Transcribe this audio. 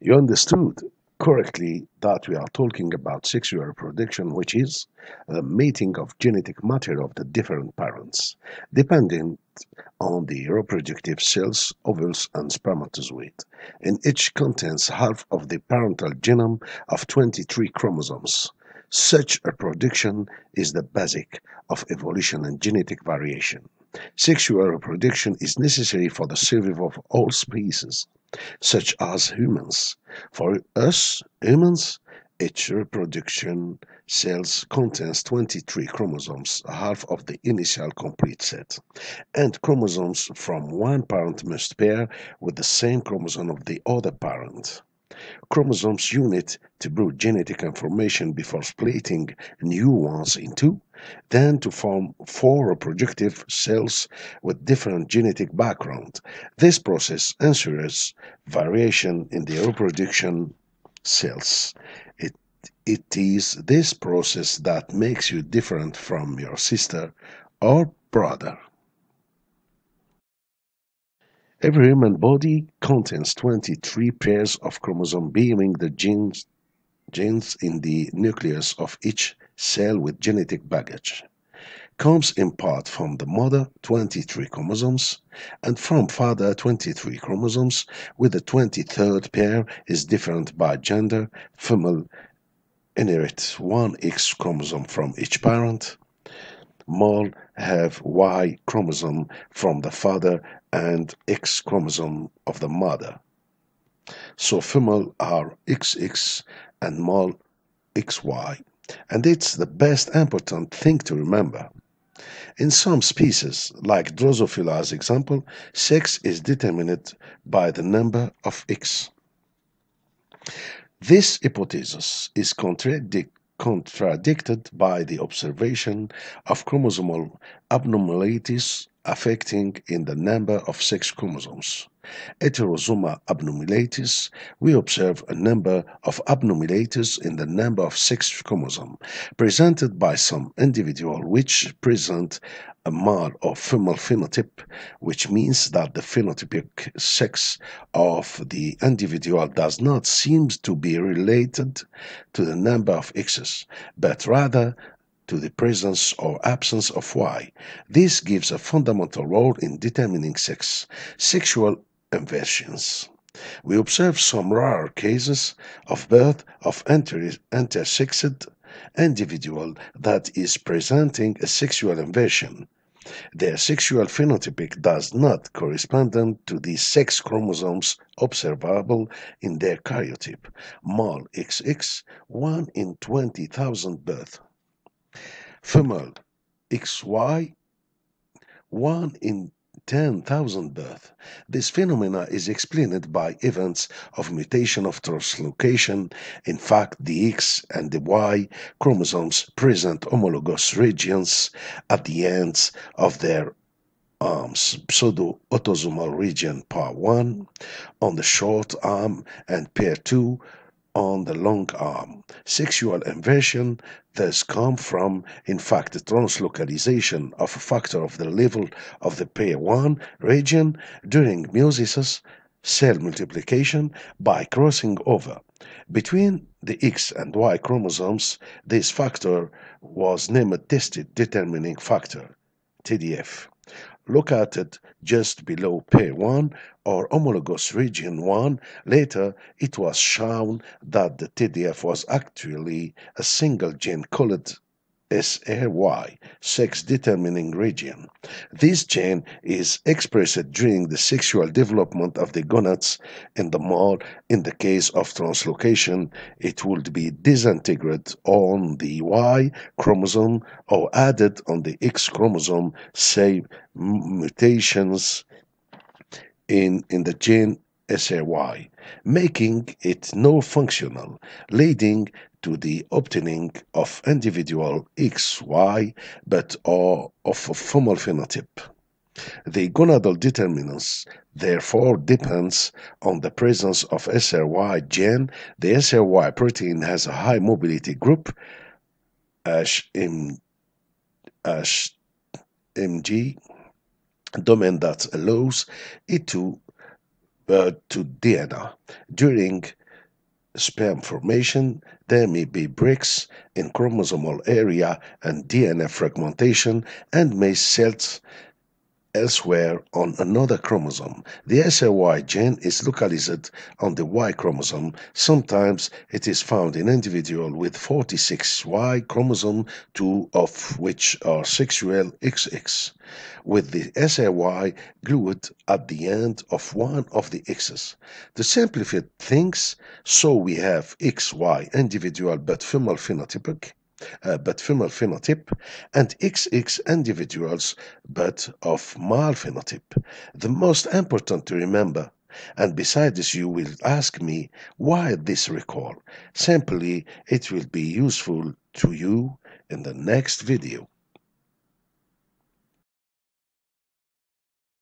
You understood correctly that we are talking about sexual reproduction, which is the mating of genetic matter of the different parents, dependent on the reproductive cells, ovules, and spermatozoid, and each contains half of the parental genome of 23 chromosomes. Such reproduction is the basic of evolution and genetic variation. Sexual reproduction is necessary for the survival of all species, such as humans. For us, humans, each reproduction cell contains 23 chromosomes, half of the initial complete set, and chromosomes from one parent must pair with the same chromosome of the other parent. Chromosomes unit to brood genetic information before splitting new ones in two, then to form four reproductive cells with different genetic background. This process ensures variation in the reproduction cells. It, it is this process that makes you different from your sister or brother. Every human body contains 23 pairs of chromosomes bearing the genes, genes in the nucleus of each cell with genetic baggage. Comes in part from the mother 23 chromosomes and from father 23 chromosomes with the 23rd pair is different by gender female inherit one X chromosome from each parent male have Y chromosome from the father and X chromosome of the mother. So female are XX and male XY. And it's the best important thing to remember. In some species, like Drosophila's example, sex is determined by the number of X. This hypothesis is contradicted contradicted by the observation of chromosomal abnormalities affecting in the number of sex chromosomes. Heterosomal abnormalities, we observe a number of abnormalities in the number of sex chromosomes presented by some individual which present a male or female phenotype, which means that the phenotypic sex of the individual does not seem to be related to the number of X's, but rather to the presence or absence of Y. This gives a fundamental role in determining sex. Sexual inversions. We observe some rare cases of birth of inter intersexed individual that is presenting a sexual inversion. Their sexual phenotypic does not correspond to the sex chromosomes observable in their karyotype. Male XX, 1 in 20,000 birth. Female XY, 1 in 10,000 birth. This phenomena is explained by events of mutation of translocation. In fact, the X and the Y chromosomes present homologous regions at the ends of their arms, pseudo-autosomal region pair 1 on the short arm and pair 2 on the long arm. Sexual inversion thus come from, in fact, the translocalization of a factor of the level of the pair 1 region during meiosis, cell multiplication, by crossing over. Between the X and Y chromosomes, this factor was named testis determining factor, TDF located just below P1 or homologous region 1. Later, it was shown that the TDF was actually a single gene called SRY, sex determining region. This gene is expressed during the sexual development of the gonads in the male. In the case of translocation, it would be disintegrated on the Y chromosome or added on the X chromosome, say mutations in, in the gene SRY, making it no functional, leading to the obtaining of individual XY but or of a formal phenotype. The gonadal determinants therefore depends on the presence of SRY gene. The SRY protein has a high mobility group HM, HMG domain that allows it to uh, to DNA during sperm formation, there may be breaks in chromosomal area and DNA fragmentation and may cells elsewhere on another chromosome. The SRY gene is localized on the Y chromosome. Sometimes it is found in individual with 46Y chromosome, two of which are sexual XX, with the SRY glued at the end of one of the X's. To simplify things, so we have XY individual but female phenotypic uh, but female phenotype, and XX individuals, but of male phenotype. The most important to remember and besides, you will ask me why this recall. Simply, it will be useful to you in the next video.